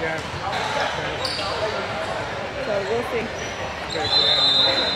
Yeah. So we'll see.